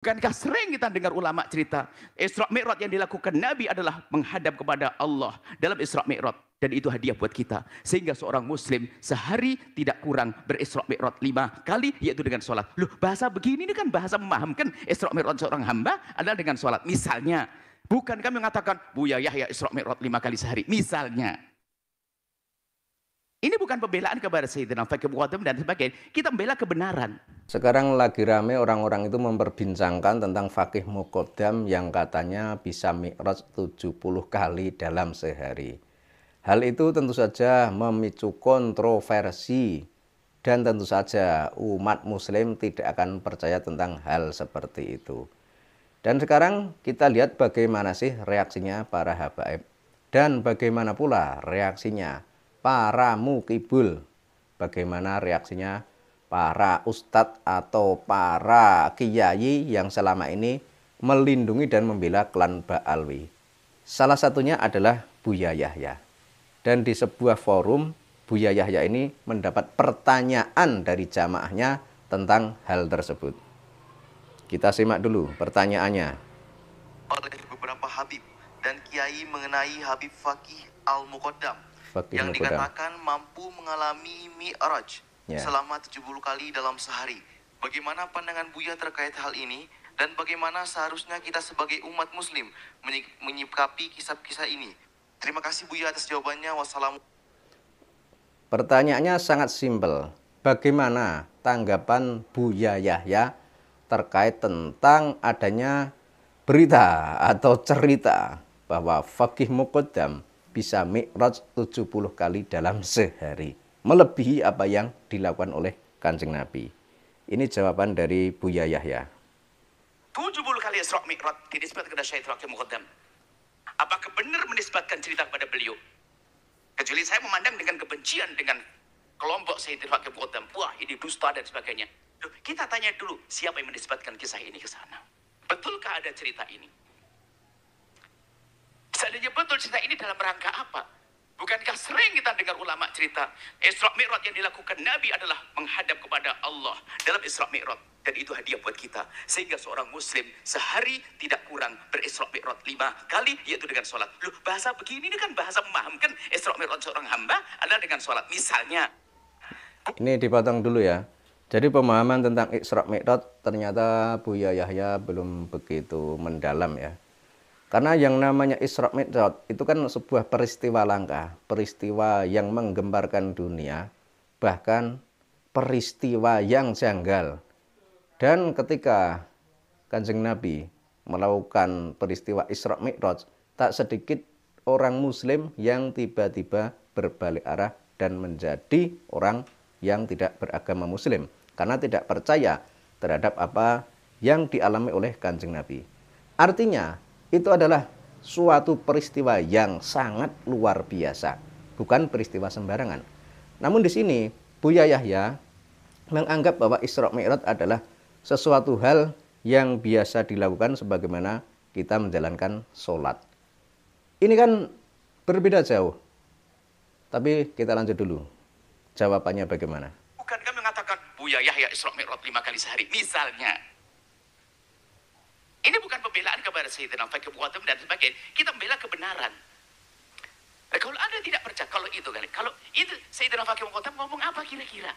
Bukankah sering kita dengar ulama cerita Isra Mi'raj yang dilakukan Nabi adalah menghadap kepada Allah dalam Isra Mi'raj dan itu hadiah buat kita sehingga seorang muslim sehari tidak kurang berisra Mi'raj lima kali yaitu dengan sholat. Loh bahasa begini ini kan bahasa memahamkan Isra Mi'raj seorang hamba adalah dengan sholat. Misalnya bukan kami mengatakan Buya Yahya Isra Mi'raj lima kali sehari. Misalnya ini bukan pembelaan kepada Sayyidina Fakih Muqaddam dan sebagainya. Kita membela kebenaran. Sekarang lagi rame orang-orang itu memperbincangkan tentang Fakih Muqaddam yang katanya bisa mi'raj 70 kali dalam sehari. Hal itu tentu saja memicu kontroversi dan tentu saja umat muslim tidak akan percaya tentang hal seperti itu. Dan sekarang kita lihat bagaimana sih reaksinya para habaib dan bagaimana pula reaksinya para mukibul. Bagaimana reaksinya para ustadz atau para kiai yang selama ini melindungi dan membela klan Ba'alwi. Salah satunya adalah Buya Yahya. Dan di sebuah forum, Buya Yahya ini mendapat pertanyaan dari jamaahnya tentang hal tersebut. Kita simak dulu pertanyaannya. Oleh beberapa Habib dan Kiai mengenai Habib Fakih Al-Muqaddam yang dikatakan mampu mengalami mi'raj Ya. selama 70 kali dalam sehari. Bagaimana pandangan Buya terkait hal ini dan bagaimana seharusnya kita sebagai umat muslim menyi- menyikapi kisah-kisah ini? Terima kasih Buya atas jawabannya. Wassalamualaikum. Pertanyaannya sangat simpel. Bagaimana tanggapan Buya Yahya terkait tentang adanya berita atau cerita bahwa Fakih Muqaddam bisa mi'raj 70 kali dalam sehari. Melebihi apa yang dilakukan oleh Kanjeng Nabi. Ini jawaban dari Buya Yahya. 70 kali Isra Mi'raj dinisbatkan kepada Syekh Fakih Muqaddam. Apakah benar menisbatkan cerita kepada beliau? Kecuali saya memandang dengan kebencian dengan kelompok Sayyidina Fakih Muqaddam. Wah, ini dusta dan sebagainya. Kita tanya dulu, siapa yang menisbatkan kisah ini ke sana? Betulkah ada cerita ini? Seandainya betul cerita ini dalam rangka apa? Bukankah sering kita dengar ulama cerita Isra Mi'raj yang dilakukan Nabi adalah menghadap kepada Allah dalam Isra Mi'raj dan itu hadiah buat kita sehingga seorang muslim sehari tidak kurang berisra Mi'raj lima kali yaitu dengan sholat. Loh bahasa begini ini kan bahasa memahamkan Isra Mi'raj seorang hamba adalah dengan sholat. Misalnya Ini dipotong dulu ya. Jadi pemahaman tentang Isra Mi'raj ternyata Buya Yahya belum begitu mendalam ya. Karena yang namanya Isra Mi'raj itu kan sebuah peristiwa langka, peristiwa yang menggemparkan dunia, bahkan peristiwa yang janggal. Dan ketika Kanjeng Nabi melakukan peristiwa Isra Mi'raj, tak sedikit orang muslim yang tiba-tiba berbalik arah dan menjadi orang yang tidak beragama muslim karena tidak percaya terhadap apa yang dialami oleh Kanjeng Nabi. Artinya, itu adalah suatu peristiwa yang sangat luar biasa, bukan peristiwa sembarangan. Namun di sini Buya Yahya menganggap bahwa Isra Mi'raj adalah sesuatu hal yang biasa dilakukan sebagaimana kita menjalankan sholat. Ini kan berbeda jauh. Tapi kita lanjut dulu. Jawabannya bagaimana? bukan kami mengatakan Buya Yahya Isra Mi'raj lima kali sehari. Misalnya ini bukan pembelaan kepada Sayyidina Fakih Muqaddam dan sebagainya. Kita membela kebenaran. Nah, kalau Anda tidak percaya, kalau itu kali, kalau itu Sayyidina Fakih Muqaddam ngomong apa kira-kira?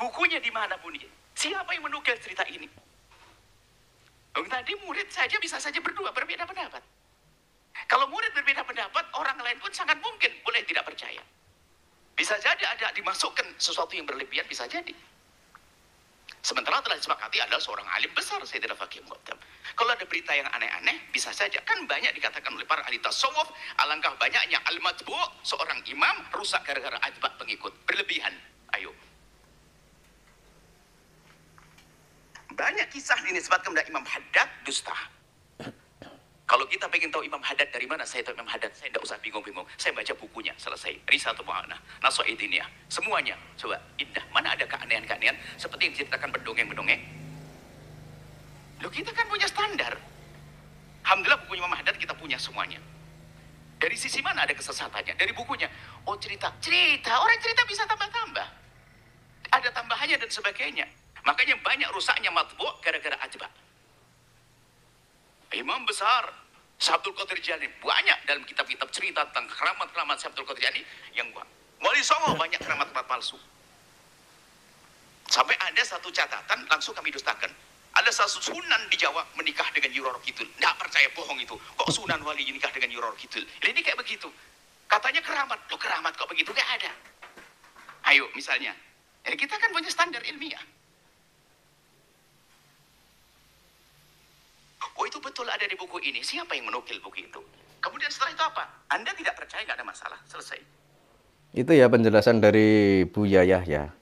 Bukunya di mana bunyi? Siapa yang menukil cerita ini? Oh, tadi murid saja bisa saja berdua berbeda pendapat. Kalau murid berbeda pendapat, orang lain pun sangat mungkin boleh tidak percaya. Bisa jadi ada dimasukkan sesuatu yang berlebihan, bisa jadi. Sementara telah disepakati adalah seorang alim besar Sayyidina Fakih Muqaddam. Kalau ada berita yang aneh-aneh, bisa saja. Kan banyak dikatakan oleh para ahli tasawuf, alangkah banyaknya al-matbu, seorang imam, rusak gara-gara adbat pengikut. Berlebihan. Ayo. Banyak kisah dinisbatkan kepada Imam Haddad, dusta. Kalau kita pengen tahu Imam Haddad dari mana, saya tahu Imam Haddad. Saya tidak usah bingung-bingung. Saya baca bukunya, selesai. Risatul Mu'anah, Naso Idiniyah. Semuanya. Coba, indah. Mana ada keanehan-keanehan seperti yang diceritakan pendongeng-pendongeng. Loh, kita kan punya standar. Alhamdulillah bukunya Imam Haddad kita punya semuanya. Dari sisi mana ada kesesatannya? Dari bukunya. Oh cerita. Cerita. Orang cerita bisa tambah-tambah. Ada tambahannya dan sebagainya. Makanya banyak rusaknya matbu gara-gara ajba. Imam besar Syabdul Qadir Jani banyak dalam kitab-kitab cerita tentang keramat-keramat Syabdul Qadir Jani yang gua. Wali Songo banyak keramat-keramat palsu. Sampai ada satu catatan langsung kami dustakan. Ada satu sunan di Jawa menikah dengan Yuror Kidul. Nggak percaya bohong itu. Kok sunan wali menikah dengan Yuror Kidul? Ini kayak begitu. Katanya keramat. Loh keramat kok begitu? Nggak ada. Ayo misalnya. Eh, kita kan punya standar ilmiah. Oh itu betul ada di buku ini. Siapa yang menukil buku itu? Kemudian setelah itu apa? Anda tidak percaya nggak ada masalah. Selesai. Itu ya penjelasan dari Buya Yahya.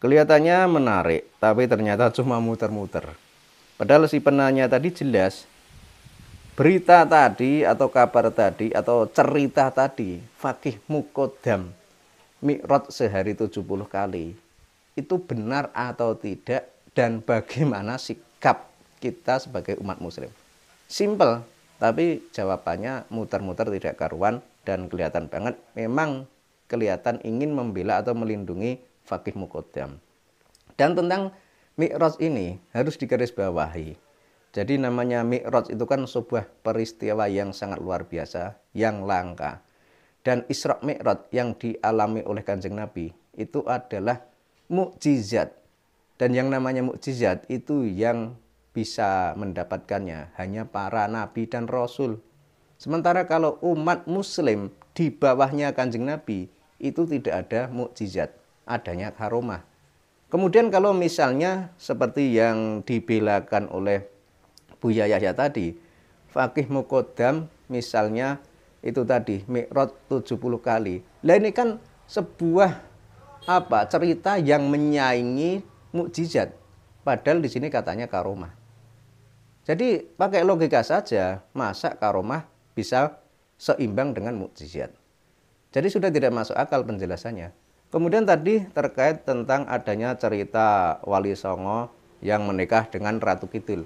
Kelihatannya menarik, tapi ternyata cuma muter-muter. Padahal si penanya tadi jelas berita tadi atau kabar tadi atau cerita tadi fakih mukodam mikrot sehari 70 kali itu benar atau tidak dan bagaimana sikap kita sebagai umat muslim Simple, tapi jawabannya muter-muter tidak karuan dan kelihatan banget memang kelihatan ingin membela atau melindungi fakih mukodam. Dan tentang mi'raj ini harus digarisbawahi. Jadi namanya mi'raj itu kan sebuah peristiwa yang sangat luar biasa, yang langka. Dan Isra Mi'raj yang dialami oleh Kanjeng Nabi itu adalah mukjizat. Dan yang namanya mukjizat itu yang bisa mendapatkannya hanya para nabi dan rasul. Sementara kalau umat muslim di bawahnya kanjeng nabi itu tidak ada mukjizat, adanya karomah. Kemudian kalau misalnya seperti yang dibelakan oleh Buya Yahya tadi, Fakih Mukodam misalnya itu tadi Mi'raj 70 kali. Lah ini kan sebuah apa cerita yang menyaingi mukjizat. Padahal di sini katanya karomah. Jadi pakai logika saja, masa karomah bisa seimbang dengan mukjizat. Jadi sudah tidak masuk akal penjelasannya. Kemudian tadi terkait tentang adanya cerita Wali Songo yang menikah dengan Ratu Kidul.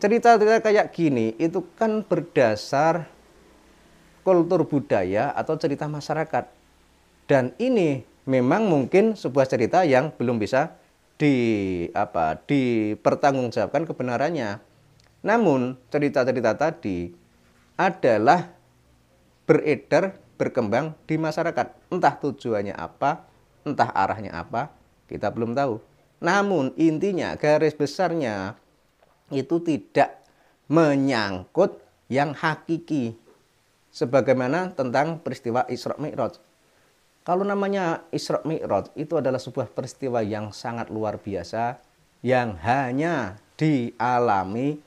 Cerita-cerita kayak gini itu kan berdasar kultur budaya atau cerita masyarakat. Dan ini memang mungkin sebuah cerita yang belum bisa di apa dipertanggungjawabkan kebenarannya namun cerita-cerita tadi adalah beredar, berkembang di masyarakat. Entah tujuannya apa, entah arahnya apa, kita belum tahu. Namun intinya garis besarnya itu tidak menyangkut yang hakiki. Sebagaimana tentang peristiwa Isra Mi'raj. Kalau namanya Isra Mi'raj itu adalah sebuah peristiwa yang sangat luar biasa yang hanya dialami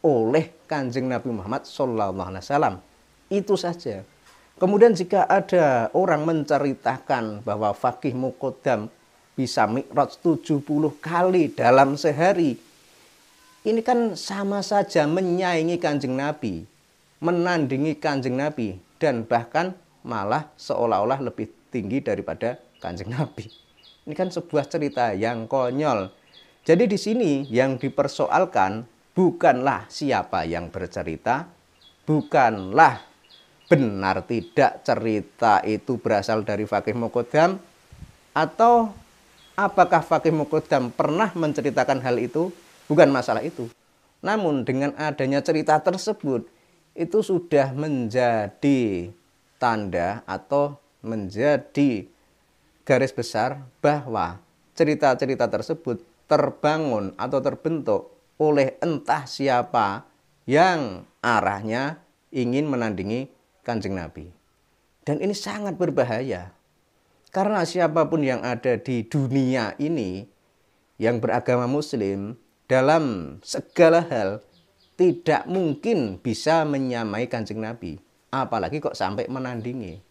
oleh kanjeng Nabi Muhammad Wasallam. Itu saja. Kemudian jika ada orang menceritakan bahwa fakih mukodam bisa mikrot 70 kali dalam sehari. Ini kan sama saja menyaingi kanjeng Nabi, menandingi kanjeng Nabi, dan bahkan malah seolah-olah lebih tinggi daripada kanjeng Nabi. Ini kan sebuah cerita yang konyol. Jadi di sini yang dipersoalkan bukanlah siapa yang bercerita, bukanlah benar tidak cerita itu berasal dari Fakih Mukodam, atau apakah Fakih Mukodam pernah menceritakan hal itu, bukan masalah itu. Namun dengan adanya cerita tersebut, itu sudah menjadi tanda atau menjadi garis besar bahwa cerita-cerita tersebut terbangun atau terbentuk oleh entah siapa yang arahnya ingin menandingi kanjeng Nabi. Dan ini sangat berbahaya. Karena siapa pun yang ada di dunia ini yang beragama muslim dalam segala hal tidak mungkin bisa menyamai kanjeng Nabi. Apalagi kok sampai menandingi.